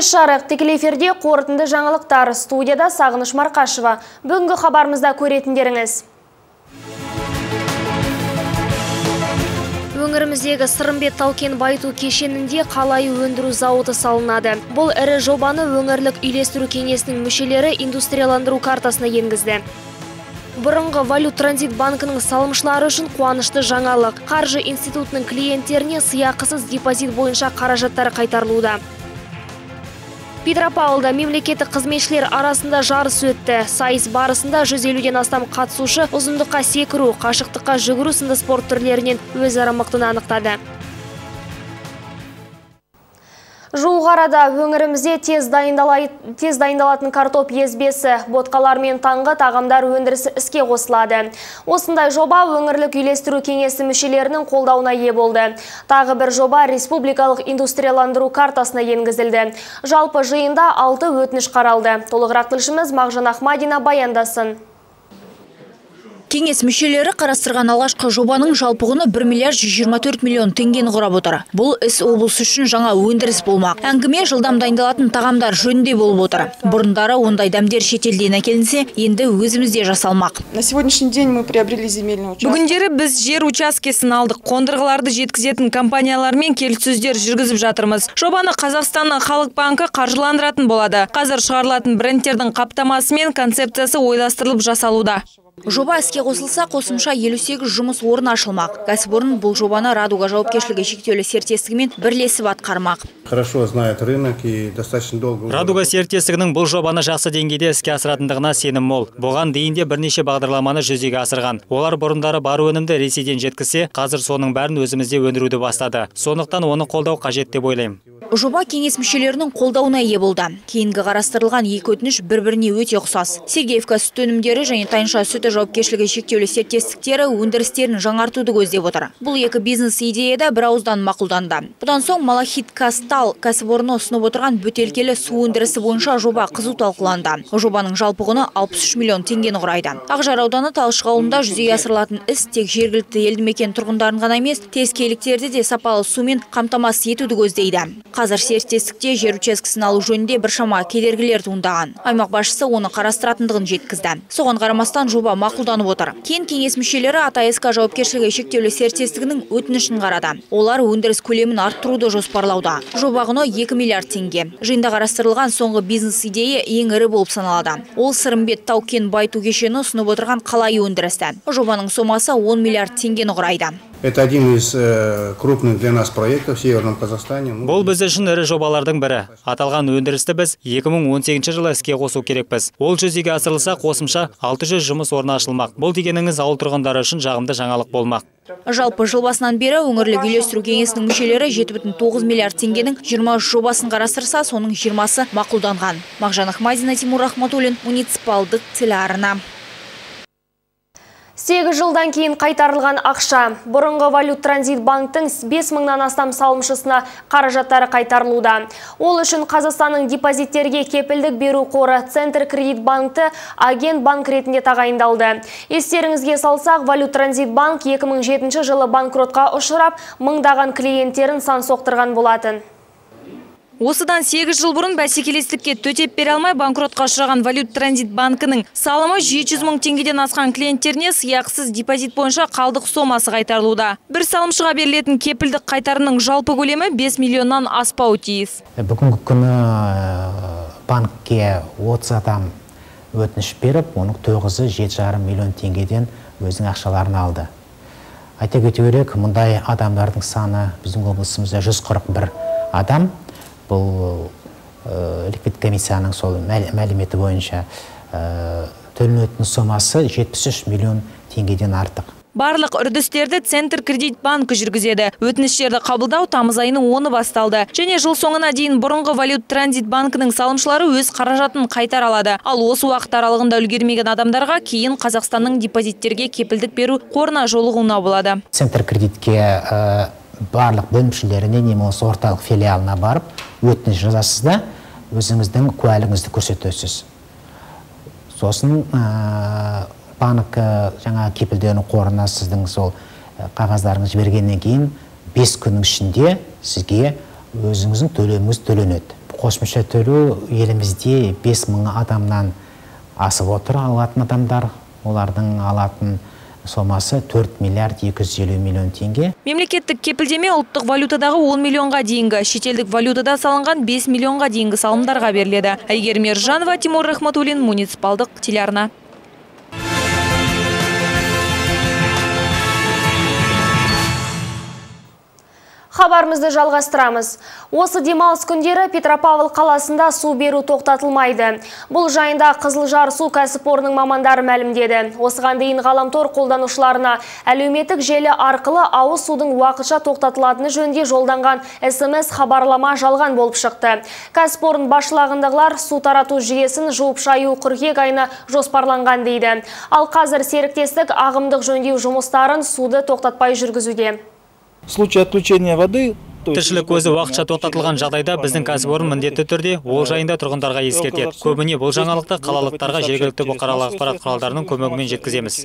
Кеш жарық тікелей эфирде қорытынды жаңалықтар студияда Сағыныш Марқашева. Бүгінгі хабарымызда көретіндеріңіз. Өңіріміздегі Сырымбет Талкен байыту кешенінде қалайы өндіру зауыты салынады. Бұл ірі жобаны өңірлік үйлестіру кеңесінің мүшелері индустрияландыру картасына енгізді. Бұрынғы валют транзит банкінің салымшылары үшін қуанышты жаңалық. Қаржы институтының клиенттеріне сыйақысыз депозит бойынша қаражаттары қайтарылуда. Петропавлда мемлекеттік қызметшілер арасында жарыс өтті. Сайыс барысында 150-ден астам қатысушы ұзындыққа секіру, қашықтыққа жүгіру сынды спорт түрлерінен өзара мықтыны анықтады. Жуық өңірімізде тез, тез дайындалатын картоп езбесі, ботқалар мен таңғы тағамдар өндірісі іске қосылады. Осындай жоба өңірлік үйлестіру кеңесі мүшелерінің қолдауына ие болды. Тағы бір жоба республикалық индустрияландыру картасына енгізілді. Жалпы жиында 6 өтініш қаралды. Толығырақ тілшіміз Мағжан Ахмадина баяндасын. Кеңес мүшелері қарастырған алғашқы жобаның жалпы құны 1 миллиард 124 миллион теңгені құрап отыр. Бұл іс облыс үшін жаңа өндіріс болмақ. Әңгіме жылдам дайындалатын тағамдар жөнінде болып отыр. Бұрындары ондай дәмдер шетелден әкелінсе, енді өзімізде жасалмақ. На сегодняшний день мы приобрели земельный участок. Бүгіндері біз жер учаскесін алдық. Қондырғыларды жеткізетін компаниялармен келіссөздер жүргізіп жатырмыз. Жобаны Қазақстанның халық банкі қаржыландыратын болады. Қазір шығарылатын брендтердің қаптамасы мен концепциясы ойластырылып жасалуда. Жоба іске қосылса, қосымша 58 жұмыс орны ашылмақ. Кәсіпорын бұл жобаны Радуга жауапкершілігі шектеулі серіктестігімен бірлесіп атқармақ. Хорошо знает рынок и достаточно долго. Радуга серіктестігінің бұл жобаны жақсы деңгейде іске асыратындығына сенім мол. Бұған дейін де бірнеше бағдарламаны жүзеге асырған. Олар бұрындары бар өнімді Ресейден жеткізсе, қазір соның бәрін өзімізде өндіруді бастады. Сондықтан оны қолдау қажет деп ойлаймын. Жоба кеңес мүшелерінің қолдауына ие болды. Кейінгі қарастырылған екі өтініш бір-біріне өте ұқсас. Сергеевка сүт өнімдері және Тайынша сүті жауапкершілігі шектеулі серіктестіктері өндірістерін жаңартуды көздеп отыр. Бұл екі бизнес идеяда бір ауыздан мақұлданды. Бұдан соң Малахит Кастал кәсіпорны ұсынып отырған бөтелкелі су өндірісі бойынша жоба қызу талқыланды. Жобаның жалпы құны 63 миллион теңгені құрайды. Ақжар ауданы Талшық ауылында жүзеге асырылатын іс тек жергілікті елді мекен тұрғындарын ғана емес, тез келіктерді де сапалы сумен қамтамасыз етуді көздейді. Қазір серіктестікте жер учаскесін алу жөнінде біршама кедергілер туындаған. Аймақ басшысы оны қарастыратындығын жеткізді. Соған қарамастан жоба мақұлданып отыр. Кен кеңес мүшелері АТСК жауапкершілігі шектеулі серіктестігінің өтінішін қарады. Олар өндіріс көлемін арттыруды жоспарлауда. Жоба құны 2 миллиард теңге. Жиында қарастырылған соңғы бизнес идея ең ірі болып саналады. Ол Сырымбет тау-кен байыту кешені ұсынып отырған қалай өндірісті. Жобаның сомасы 10 миллиард теңгені құрайды. Это один из э, крупных для нас проектов в Северном Казахстане. Бұл біз үшін ірі жобалардың бірі. Аталған өндірісті біз 2018 жылы іске қосу керекпіз. Ол жүзеге асырылса қосымша 600 жұмыс орны ашылмақ. Бұл дегеніңіз ауыл тұрғындары үшін жағымды жаңалық болмақ. Жалпы жыл басынан бері өңірлік үйлестіру кеңесінің мүшелері 7,9 миллиард теңгенің 23 жобасын қарастырса, соның 20-сы мақұлданған. Мағжан Ахмадина, Тимур Рахматуллин, муниципалдық телеарна. 8 жылдан кейін қайтарылған ақша. Бұрынғы валют транзит банктың 5 мыңнан астам салымшысына қаражаттары қайтарылуда. Ол үшін Қазақстанның депозиттерге кепілдік беру қоры Центр кредит банкты агент банк ретінде тағайындалды. Естеріңізге салсақ, валют транзит банк 2007 жылы банкротқа ұшырап, мыңдаған клиенттерін сан соқтырған болатын. Осыдан 8 жыл бұрын бәсекелестікке төтеп бере алмай банкротқа ұшыраған валют транзит банкінің салымы 700 мың теңгеден асқан клиенттеріне сыйақсыз депозит бойынша қалдық сомасы қайтарылуда. Бір салымшыға берілетін кепілдік қайтарының жалпы көлемі 5 миллионнан аспауы тиіс. Бүгінгі күні банкке 30 адам өтініш беріп, оның 9-ы 7,5 миллион теңгеден өзінің ақшаларын алды. Айта кету керек, мұндай адамдардың саны біздің облысымызда 141 адам бұл ликвид комиссияның сол мәліметі бойынша төленетін сомасы 73 миллион теңгеден артық Барлық үрдістерді Центр кредит банкі жүргізеді. Өтініштерді қабылдау тамыз айының оны басталды. Және жыл соңына дейін бұрынғы валют транзит банкінің салымшылары өз қаражатын қайтар алады. Ал осы уақыт аралығында үлгермеген адамдарға кейін Қазақстанның депозиттерге кепілдік беру қорына жолығуына болады. Центр кредитке барлық бөлімшелеріне немесе орталық филиалына барып өтініш жазасыз да өзіңіздің куәлігіңізді көрсетесіз. Сосын банк жаңа кепілдену қорына сіздің сол қағаздарыңызды жібергеннен кейін бес күннің ішінде сізге өзіңіздің төлеміңіз төленеді. Қосымша төлеу елімізде 5 мың адамнан асып отыр алатын адамдар олардың алатын сомасы 4 миллиард 250 миллион теңге. Мемлекеттік кепілдеме ұлттық валютадағы 10 миллионға дейінгі шетелдік валютада салынған 5 миллионға дейінгі салымдарға беріледі. Әйгерім ержанова тимур рахматуллин муниципалдық телеарна. Хабарымызды жалғастырамыз. Осы демалыс күндері Петропавл қаласында су беру тоқтатылмайды. Бұл жайында Қызылжар су кәсіпорының мамандары мәлімдеді. Осыған дейін ғаламтор қолданушыларына әлеуметтік желі арқылы ауыз судың уақытша тоқтатылатыны жөнінде жолданған СМС хабарлама жалған болып шықты. Кәсіпорын басшылығындағылар су тарату жүйесін жуып шаю қыркүйек айына жоспарланған дейді. Ал қазір серіктестік ағымдық жөндеу жұмыстарын суды тоқтатпай жүргізуде в случае отключения воды тіршілік көзі уақытша тоқтатылған жағдайда біздің кәсіпорын міндетті түрде ол жайында тұрғындарға ескертеді. көбіне бұл жаңалықты қалалықтарға жергілікті бұқаралық ақпарат құралдарының көмегімен жеткіземіз.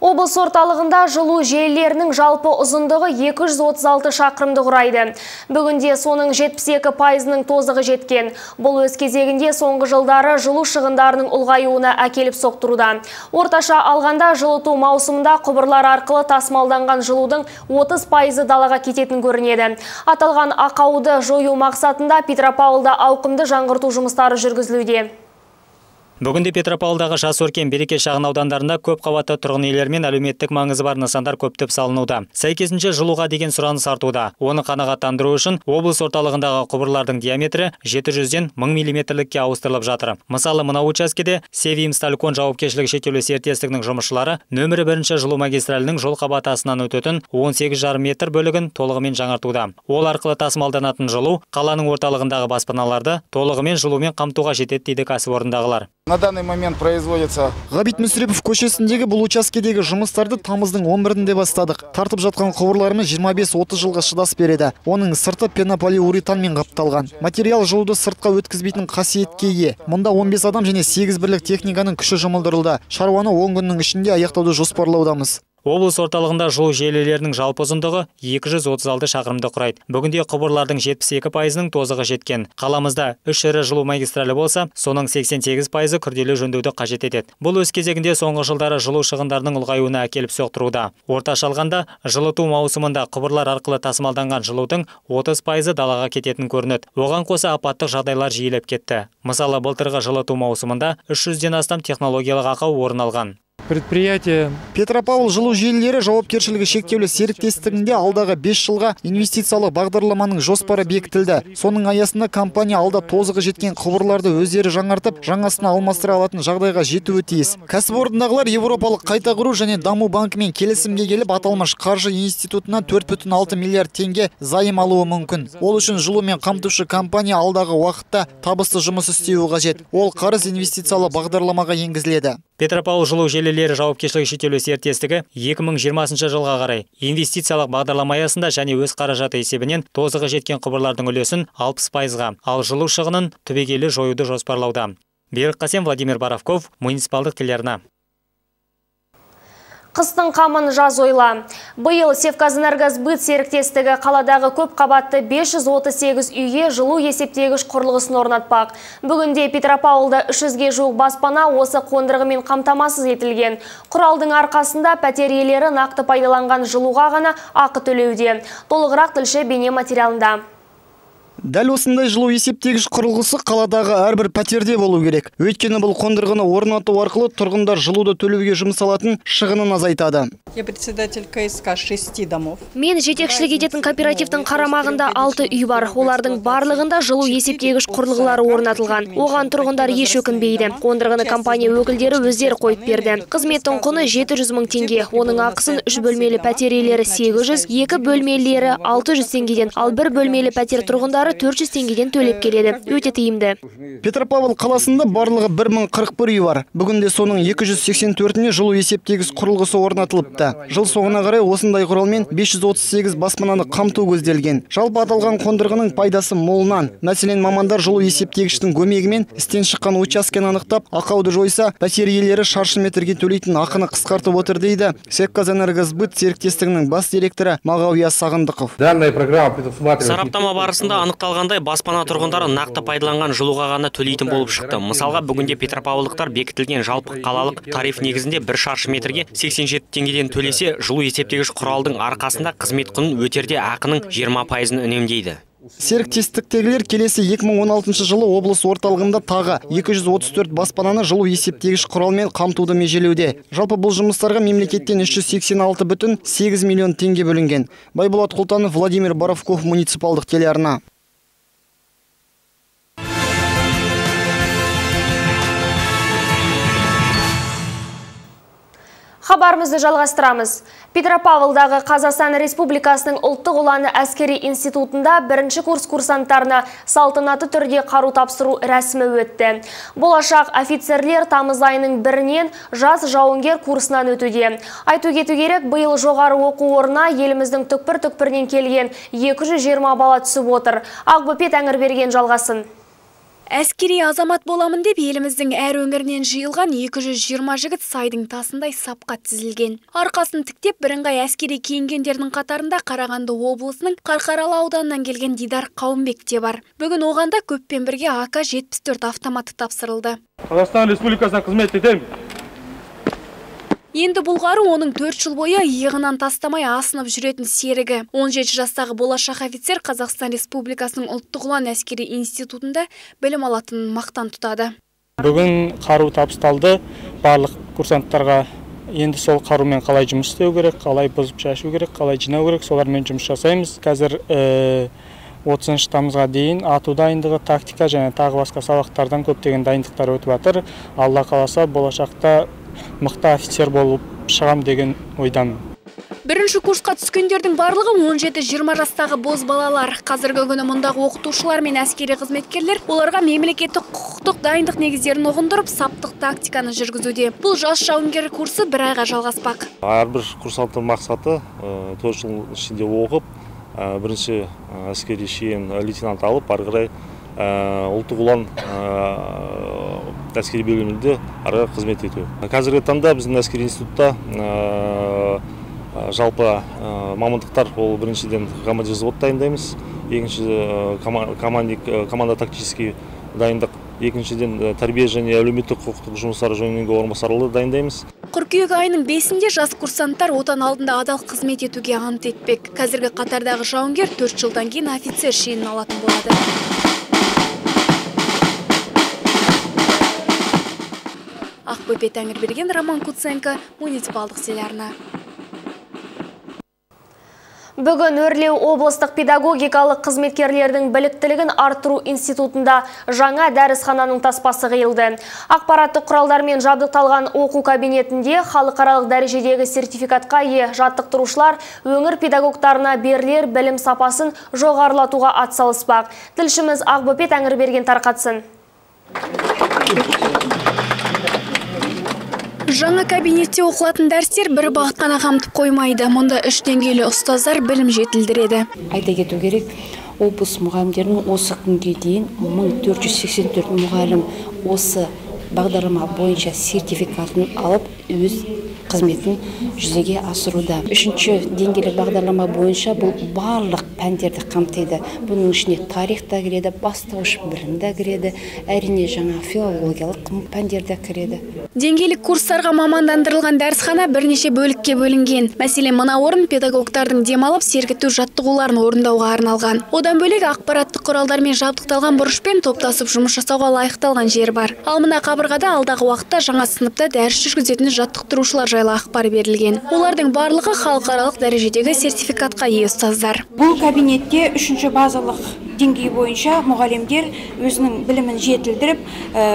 Облыс орталығында жылу желілерінің жалпы ұзындығы 236 шақырымды құрайды. Бүгінде соның 72 пайызының тозығы жеткен. Бұл өз кезегінде соңғы жылдары жылу шығындарының ұлғаюына әкеліп соқтыруда. Орташа алғанда жылыту маусымында құбырлар арқылы тасымалданған жылудың 30 пайызы далаға кететін көрінеді. Аталған ақауды жою мақсатында Петропавлда ауқымды жаңғырту жұмыстары жүргізілуде. Бүгінде Петропавлдағы жас өркен береке шағын аудандарында көп қабатты тұрғын үйлер мен әлеуметтік маңызы бар нысандар көптеп салынуда. Сәйкесінше жылуға деген сұраныс артуда. Оны қанағаттандыру үшін облыс орталығындағы құбырлардың диаметрі 700-ден 1000 миллиметрлікке ауыстырылып жатыр. Мысалы, мынау учаскеде Севимсталькон жауапкершілігі шектеулі серіктестігінің жұмысшылары нөмірі бірінші жылу магистралінің жол қабаты астынан өтетін 18,5 метр бөлігін толығымен жаңартуда. Ол арқылы тасымалданатын жылу қаланың орталығындағы баспаналарды толығымен жылумен қамтуға жетеді дейді кәсіпорындағылар на данный момент производится ғабит мүсірепов көшесіндегі бұл учаскедегі жұмыстарды тамыздың 11-інде бастадық. Тартып жатқан құбырларымыз 25-30 жылға шыдас береді. Оның сырты пенополиуретанмен қапталған. Материал жылуды сыртқа өткізбейтін қасиетке ие. Мұнда 15 адам және 8 бірлік техниканың күші жұмылдырылды. Шаруаны 10 күннің ішінде аяқтауды жоспарлаудамыз. Облыс орталығында жылу желілерінің жалпы ұзындығы 236 шақырымды құрайды. Бүгінде құбырлардың 72 пайызының тозығы жеткен. Қаламызда үш ірі жылу магистралі болса соның 88 пайызы күрделі жөндеуді қажет етеді. Бұл өз кезегінде соңғы жылдары жылу шығындарының ұлғаюына әкеліп соқтыруда. Орташа алғанда жылыту маусымында құбырлар арқылы тасымалданған жылудың 30 пайызы далаға кететін көрінеді. Оған қоса апаттық жағдайлар жиілеп кетті. Мысалы былтырғы жылыту маусымында 300-ден астам технологиялық ақау орын алған. Предприятие петропавл жылу желілері жауапкершілігі шектеулі серіктестігінде алдағы 5 жылға инвестициялық бағдарламаның жоспары бекітілді. Соның аясында компания алда тозығы жеткен құбырларды өздері жаңартып жаңасына алмастыра алатын жағдайға жетуі тиіс. Кәсіпорындағылар еуропалық қайта құру және даму банкімен келісімге келіп аталмыш қаржы институтынан 4,6 миллиард теңге зайым алуы мүмкін. Ол үшін жылумен қамтушы компания алдағы уақытта табысты жұмыс істеуі қажет. Ол қарыз инвестициялы бағдарламаға енгізіледі. Петропавл жылу желілері жауапкершілігі шектеулі серіктестігі 2020 жылға қарай инвестициялық бағдарлама аясында және өз қаражаты есебінен тозығы жеткен құбырлардың үлесін 60 пайызға ал жылу шығынын түбегейлі жоюды жоспарлауда. Берік қасен владимир боровков муниципалдық телеарна. Қыстың қамын жаз ойла. Бұйыл Севказэнергосбыт серіктестігі қаладағы көп қабатты 538 үйге жылу есептегіш құрылғысын орнатпақ. Бүгінде Петропавлда 300-ге жуық баспана осы қондырғымен қамтамасыз етілген. Құралдың арқасында пәтер иелері нақты пайдаланған жылуға ғана ақы төлеуде. Толығырақ тілші бейне материалында. Дәл осындай жылу есептегіш құрылғысы қаладағы әрбір пәтерде болу керек. Өйткені бұл қондырғыны орнату арқылы тұрғындар жылуды төлеуге жұмсалатын шығынын азайтады. Я председатель КСК шести домов. Мен жетекшілік ететін кооперативтің қарамағында алты үй бар. Олардың барлығында жылу есептегіш құрылғылары орнатылған. Оған тұрғындар еш өкінбейді. Қондырғыны компания өкілдері өздері қойып берді. Қызметтің құны 700 мың теңге. Оның ақысын үш бөлмелі пәтер иелері 800, екі бөлмелері 600 теңгеден, ал бір бөлмелі пәтер тұрғындары 400 теңгеден төлеп келеді. Өте тиімді. Петропавл қаласында барлығы 1041 үй бар. Бүгінде соның 284-іне жылу есептегіш құрылғысы орнатылыпты. Жыл соңына қарай осындай құралмен 538 баспананы қамту көзделген. Жалпы аталған қондырғының пайдасы молынан. Мәселен, мамандар жылу есептегіштің көмегімен істен шыққан учаскені анықтап, ақауды жойса, пәтер иелері шаршы метрге төлейтін ақыны қысқартып отыр дейді Севказэнергосбыт серіктестігінің бас директоры Мағауия Сағындықов. Данная программа предусматривает... Сараптама барысында анық анықталғандай баспана тұрғындары нақты пайдаланған жылуға ғана төлейтін болып шықты. Мысалға бүгінде петропавлдықтар бекітілген жалпы қалалық тариф негізінде бір шаршы метрге 87 теңгеден төлесе жылу есептегіш құралдың арқасында қызмет құнын өтерде ақының 20 пайызын үнемдейді. Серіктестіктегілер келесі 2016 жылы облыс орталығында тағы 234 баспананы жылу есептегіш құралмен қамтуды межелеуде. Жалпы бұл жұмыстарға мемлекеттен 386 бүтін 8 миллион теңге бөлінген. Байболат құлтанов владимир боровков муниципалдық телеарна. Хабарымызды жалғастырамыз. Петропавлдағы Қазақстан Республикасының ұлттық ұланы әскери институтында бірінші курс курсанттарына салтанаты түрде қару тапсыру рәсімі өтті. Болашақ офицерлер тамыз айының бірінен жас жауынгер курсынан өтуде. Айту кету керек, биыл жоғары оқу орнына еліміздің түкпір-түкпірінен келген 220 бала түсіп отыр. Ақбөпе берген жалғасын. Әскери азамат боламын деп еліміздің әр өңірінен жиылған 220 жігіт сайдың тасындай сапқа тізілген. Арқасын тіктеп бірыңғай әскери киінгендердің қатарында Қарағанды облысының Қарқаралы ауданынан келген Дидар Қауымбек те бар. Бүгін оғанда көппен бірге АК-74 автоматы тапсырылды. Қазақстан Республикасына қызмет етемін Енді бұлғары оның төрт жыл бойы иығынан тастамай асынып жүретін серігі. 17 жастағы болашақ офицер Қазақстан Республикасының ұлттық ұлан әскери институтында білім алатынын мақтан тұтады. Бүгін қару табысталды барлық курсанттарға енді сол қарумен қалай жұмыс істеу керек, қалай бұзып шашу керек, қалай жинау керек, солармен жұмыс жасаймыз. Қазір 30 тамызға дейін ату дайындығы, тактика және тағы басқа сабақтардан көптеген дайындықтар өтіп жатыр. Алла қаласа болашақта мықты офицер болып шығам деген ойдамын бірінші курсқа түскендердің барлығы 17-20 жастағы боз балалар. Қазіргі күні мұндағы оқытушылар мен әскери қызметкерлер оларға мемлекеттік құқықтық дайындық негіздерін ұғындырып саптық тактиканы жүргізуде. Бұл жас жауынгер курсы бір айға жалғаспақ. Әрбір курсанттың мақсаты төрт жыл ішінде оқып бірінші әскери шен лейтенант алып ары қарай ұлттық ұлан әскери бөлімінде ары қызмет ету. Қазіргі таңда біздің әскери институтта жалпы мамандықтар ол біріншіден командир взвод дайындаймыз екінші команда тактический дайындық екіншіден тәрбие және әлеуметтік құқықтық жұмыстар жөніндегі орынбасарларды дайындаймыз. Қыркүйек айының бесінде жас курсанттар отан алдында адал қызмет етуге ант етпек. Қазіргі қатардағы жауынгер төрт жылдан кейін офицер шенін алатын болады. Ақбөпе тәңірберген роман куценко муниципалдық телеарна Бүгін Өрлеу облыстық педагогикалық қызметкерлердің біліктілігін арттыру институтында жаңа дәрісхананың таспасы қиылды. Ақпараттық құралдармен жабдықталған оқу кабинетінде халықаралық дәрежедегі сертификатқа ие жаттықтырушылар өңір педагогтарына берілер білім сапасын жоғарылатуға атсалыспақ. Тілшіміз Ақбөпе берген тарқатсын. Жаңа кабинетте оқылатын дәрістер бір бағыт қана қамтып қоймайды. Мұнда үш деңгейлі ұстаздар білім жетілдіреді. Айта кету керек, облыс мұғалімдерінің осы күнге дейін 1484 мұғалім осы бағдарлама бойынша сертификатын алып өз қызметін жүзеге асыруда. Үшінші деңгейлік бағдарлама бойынша бұл барлық пәндерді қамтиды. Бұның ішіне тарих та кіреді бастауыш білім де кіреді әрине жаңа филологиялық пәндер де кіреді. Деңгейлік курстарға мамандандырылған дәрісхана бірнеше бөлікке бөлінген. Мәселен мына орын педагогтардың демалып сергіту жаттығуларын орындауға арналған. Одан бөлек ақпараттық құралдармен жабдықталған бұрышпен топтасып жұмыс жасауға лайықталған жер бар. Ал мына қабырғада алдағы уақытта жаңа сыныпта дәріс жүргізетін жаттықтырушылар жайлы ақпар берілген. Олардың барлығы халықаралық дәрежедегі сертификатқа ие ұстаздар. Бұл кабинетте үшінші базалық деңгей бойынша мұғалімдер өзінің білімін жетілдіріп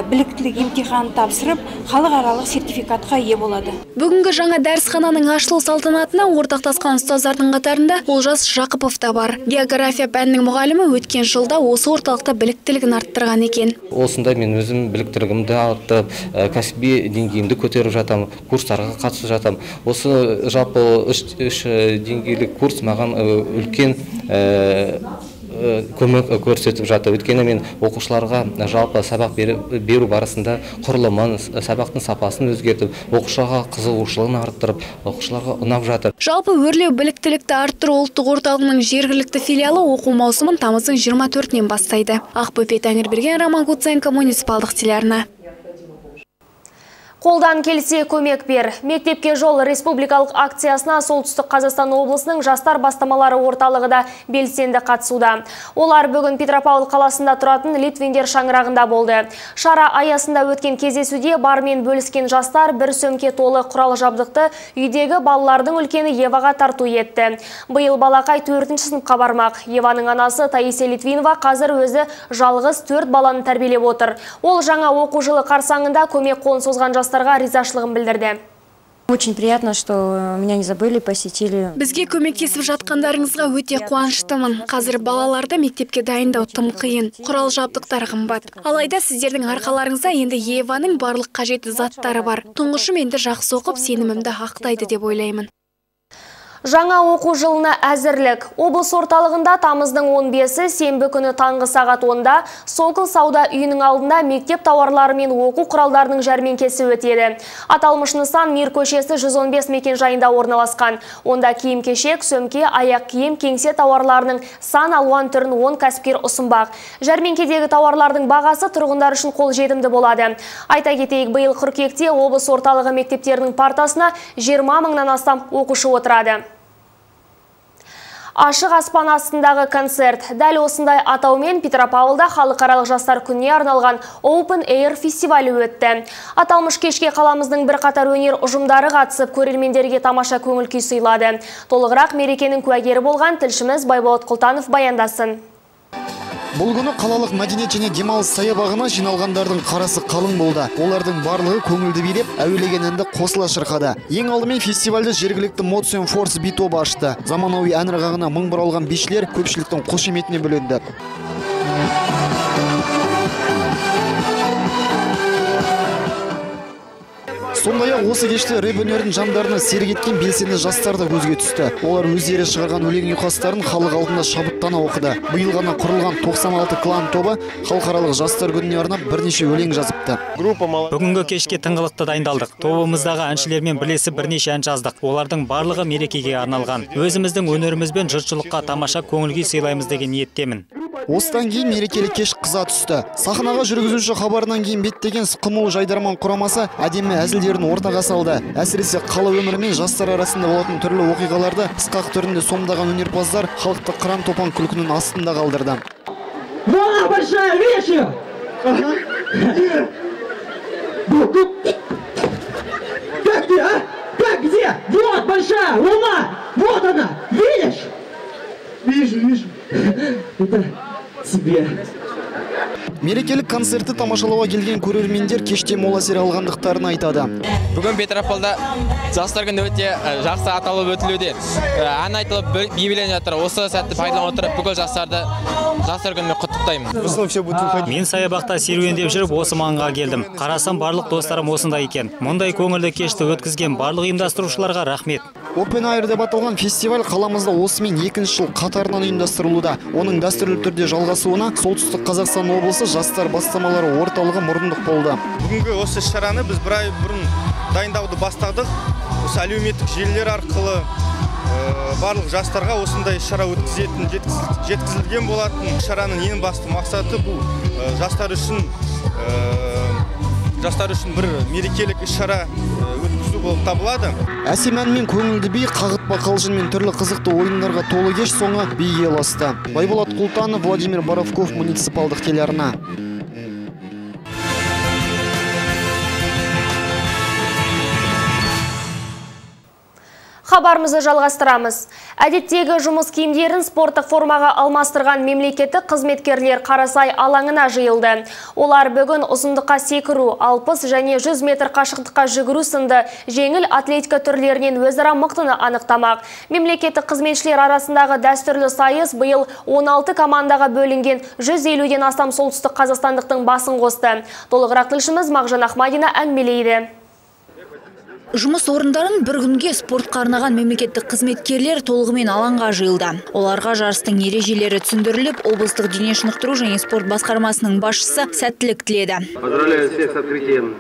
біліктілік емтиханын тапсырып халықаралық сертификатқа ие болады. Бүгінгі жаңа дәрісхананың ашылу салтанатына ортақтасқан ұстаздардың қатарында олжас жақыпов та бар. География пәнінің мұғалімі өткен жылда осы орталықта біліктілігін арттырған екен. Осында мен өзім біліктілігімді арттырып кәсіби деңгейімді көтеріп жатамын курстарға қатысып жатамын осы жалпы үш, үш деңгейлік курс маған үлкен көмек көрсетіп жатыр. Өйткені мен оқушыларға жалпы сабақ беру барысында құрылымын сабақтың сапасын өзгертіп оқушыға қызығушылығын арттырып оқушыларға ұнап жатыр. Жалпы өрлеу біліктілікті арттыру ұлттық орталығының жергілікті филиалы оқу маусымын тамыздың 24-нен бастайды. Ақбөпе тәңірберген роман куценко муниципалдық телеарна. Қолдан келсе көмек бер. Мектепке жол республикалық акциясына солтүстік Қазақстан облысының жастар бастамалары орталығы да белсенді қатысуда. Олар бүгін Петропавл қаласында тұратын Литвендер шаңырағында болды. Шара аясында өткен кездесуде бармен бөліскен жастар бір сөмке толы құрал жабдықты үйдегі балалардың үлкені Еваға тарту етті. Биыл балақай төртінші сыныпқа бармақ. Еваның анасы Таисия Литвинова қазір өзі жалғыз төрт баланы тәрбиелеп отыр. Ол жаңа оқу жылы қарсаңында көмек қолын созған жастар жастарға ризашылығын білдірді. Очень приятно, что меня не забыли, посетили. Бізге көмектесіп жатқандарыңызға өте қуаныштымын. Қазір балаларды мектепке дайындау тым қиын. Құрал жабдықтар қымбат. Алайда сіздердің арқаларыңызда енді Еваның барлық қажетті заттары бар. Тұңғышым енді жақсы оқып, сенімімді ақтайды деп ойлаймын. Жаңа оқу жылына әзірлік. Облыс орталығында тамыздың 15-і сенбі күні таңғы сағат 10-да Сокыл сауда үйінің алдында мектеп тауарлары мен оқу құралдарының жәрмеңкесі өтеді. Аталмыш нысан Мир көшесі 115 мекен жайында орналасқан. Онда киім кешек, сөмке, аяқ киім, кеңсе тауарларының сан алуан түрін 10 кәсіпкер ұсынбақ. Жәрмеңкедегі тауарлардың бағасы тұрғындар үшін қол жетімді болады. Айта кетейік, биыл қыркүйекте облыс орталығы мектептерінің партасына 20 мыңнан астам оқушы отырады. Ашық аспан астындағы концерт. Дәл осындай атаумен Петропавлда халықаралық жастар күніне арналған Open Air фестивалі өтті. Аталмыш кешке қаламыздың бір қатар өнер ұжымдары қатысып, көрермендерге тамаша көңіл күй сыйлады. Толығырақ мерекенің куәгері болған тілшіміз Байболат Құлтанов баяндасын. Бұл күні қалалық мәдениет және демалыс саябағына жиналғандардың қарасы қалың болды. Олардың барлығы көңілді билеп, әуелеген әнді қосыла шырқады. Ең алдымен фестивальді жергілікті Motion Force би тобы ашты. Заманауи ән ырғағына мың бұралған бишілер көпшіліктің қошеметіне бөленді. Сондай ақ осы кеште рэп өнерінің жандарына серік еткен белсенді жастар да көзге түсті. Олар өздері шығарған өлең ұйқастарын халық алдында шабыттана оқыды. Биыл ғана құрылған 96 клан тобы халықаралық жастар күніне арнап бірнеше өлең жазыпты. Бүгінгі кешке тыңғылықты дайындалдық. Тобымыздағы әншілермен бірлесіп бірнеше ән жаздық. Олардың барлығы мерекеге арналған. Өзіміздің өнерімізбен жұртшылыққа тамаша көңіл күй сыйлаймыз деген ниеттемін. Осыдан кейін мерекелік кеш қыза түсті сахнаға жүргізуші хабарынан кейін беттеген қымыл жайдарман құрамасы әдемі әзілдерін ортаға салды әсіресе қала өмірі мен жастар арасында болатын түрлі оқиғаларды ысқақ түрінде сомдаған өнерпаздар халықты қыран топан күлкінің астында қалдырды большая видишь Как где, а? Как где? Вот большая луна! Вот она! Видишь? Вижу, вижу. Это тебе. мерекелік концертті тамашалауға келген көрермендер кеште мол әсер алғандықтарын айтады. Бүгін петропавлда жастар күні өте жақсы аталып өтілуде. Ән айтылып би биленіп жатыр. Осы сәтті пайдаланып отырып бүкіл жастарды жастар күнімен құттықтаймын. Мен саябақта серуендеп жүріп осы маңға келдім. Қарасам барлық достарым осында екен. Мұндай көңілді кешті өткізген барлық ұйымдастырушыларға рахмет. Open Air деп аталған фестиваль қаламызда осымен екінші жыл қатарынан ұйымдастырылуда. Оның дәстүрлі түрде жалғасуына солтүстік Қазақстан облысы жастар бастамалары орталығы мұрындық болды. Бүгінгі осы шараны біз бір ай бұрын дайындауды бастадық. Осы әлеуметтік желілер арқылы барлық жастарға осындай шара өткізетін жеткізілген болатын. Шараның ең басты мақсаты бұл жастар үшін жастар үшін бір мерекелік іс шара болып табылады. Әсем ән мен көңілді би қағытпа қалжың мен түрлі қызықты ойындарға толы кеш соңы биге ұласты байболат құлтанов владимир боровков муниципалдық телеарна. Хабарымызды жалғастырамыз. Әдеттегі жұмыс киімдерін спорттық формаға алмастырған мемлекеттік қызметкерлер Қарасай алаңына жиылды. Олар бүгін ұзындыққа секіру, 60 және 100 метр қашықтыққа жүгіру сынды жеңіл атлетика түрлерінен өзара мықтыны анықтамақ. Мемлекеттік қызметшілер арасындағы дәстүрлі сайыс биыл 16 командаға бөлінген 150-ден астам солтүстік қазақстандықтың басын қосты. Толығырақ тілшіміз Мағжан Ахмадина әңгімелейді Жұмыс орындарын бір күнге спортқа арнаған мемлекеттік қызметкерлер толығымен алаңға жиылды. Оларға жарыстың ережелері түсіндіріліп, облыстық дене шынықтыру және спорт басқармасының басшысы сәттілік тіледі. Поздравляю всех с открытием.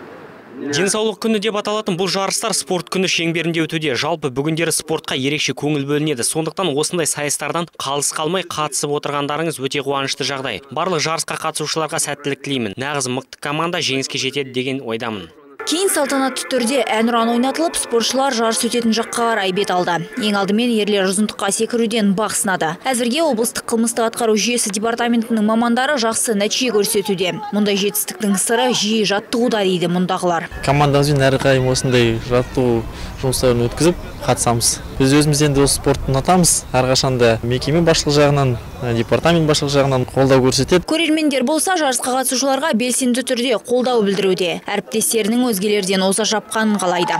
Денсаулық күні деп аталатын бұл жарыстар спорт күні шеңберінде өтуде. Жалпы бүгіндері спортқа ерекше көңіл бөлінеді. Сондықтан осындай сайыстардан қалыс қалмай қатысып отырғандарыңыз өте қуанышты жағдай. Барлық жарысқа қатысушыларға сәттілік тілеймін. Нағыз мықты команда жеңіске жетеді деген ойдамын. Кейін салтанатты түрде әнұран ойнатылып, спортшылар жарыс өтетін жаққа қарай бет алды. Ең алдымен ерлер ұзындыққа секіруден бақ сынады. Әзірге облыстық қылмыстық атқару жүйесі департаментінің мамандары жақсы нәтиже көрсетуде. Мұндай жетістіктің сыры жиі жаттығуда дейді мұндағылар. Командамызбен әрқайым осындай жаттығу жұмыстарын өткізіп қатысамыз. Біз өзіміз енді осы спортты ұнатамыз. Әрқашанда мекеме басшылық жағынан департамент басшылық жағынан қолдау көрсетеді. Көрермендер болса жарысқа қатысушыларға белсенді түрде қолдау білдіруде. Әріптестерінің өзгелерден оза шапқанын қалайды.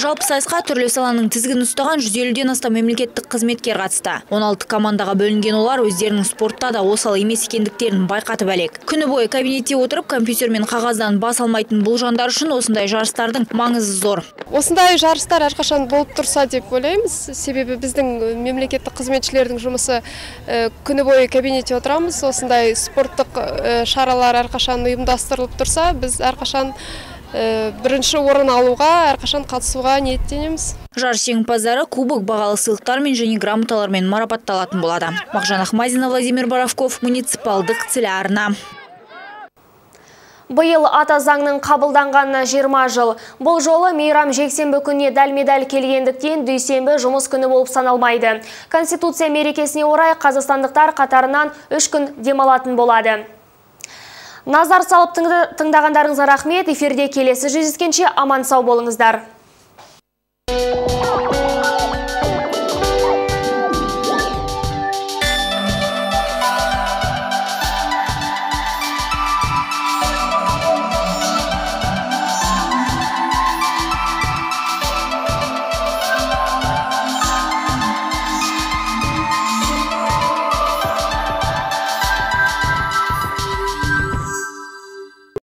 Жалпы сайысқа түрлі саланың тізгін ұстаған 150-ден астам мемлекеттік қызметкер қатысты. 16 командаға бөлінген олар өздерінің спортта да осал емес екендіктерін байқатып әлек. Күні бойы кабинетте отырып компьютер мен қағаздан бас алмайтын бұл жандар үшін осындай жарыстардың маңызы зор. Осындай жарыстар әрқашан болып тұрса деп ойлаймыз. Себебі біздің мемлекеттік қызметшілердің жұмысы күні бойы кабинетте отырамыз. Осындай спорттық шаралар әрқашан ұйымдастырылып тұрса біз әрқашан бірінші орын алуға әрқашан қатысуға ниеттенеміз жарыс жеңімпаздары кубок бағалы сыйлықтармен және грамоталармен марапатталатын болады мағжан ахмадина владимир боровков муниципалдық телеарна Бұйыл ата заңның қабылданғанына 20 жыл. Бұл жолы мейрам жексенбі күніне дәл-медәл келгендіктен дүйсенбі жұмыс күні болып саналмайды. Конституция мерекесіне орай қазақстандықтар қатарынан үш күн демалатын болады. Назар салып тыңдағандарыңызға рахмет. Эфирде келесі жүзіскенше аман сау болыңыздар.